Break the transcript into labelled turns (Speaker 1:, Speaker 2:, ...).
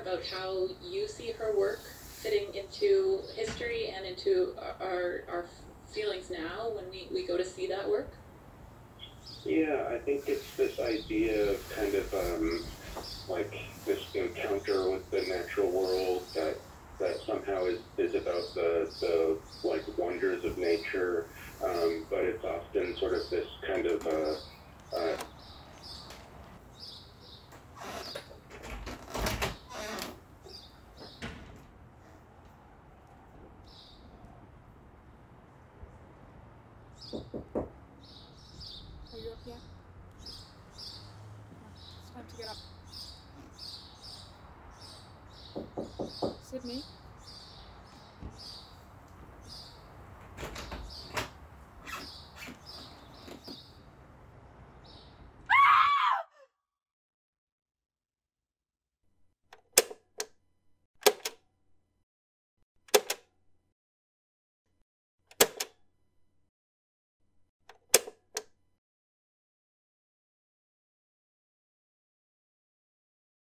Speaker 1: about how you see her work fitting into history and into our, our feelings now when we, we go to see that work?
Speaker 2: Yeah, I think it's this idea of kind of um, like this encounter with the natural world that that somehow is, is about the, the like wonders of nature, um, but it's often sort of this kind of uh,
Speaker 3: Are you up yet? It's time to get up. Sydney?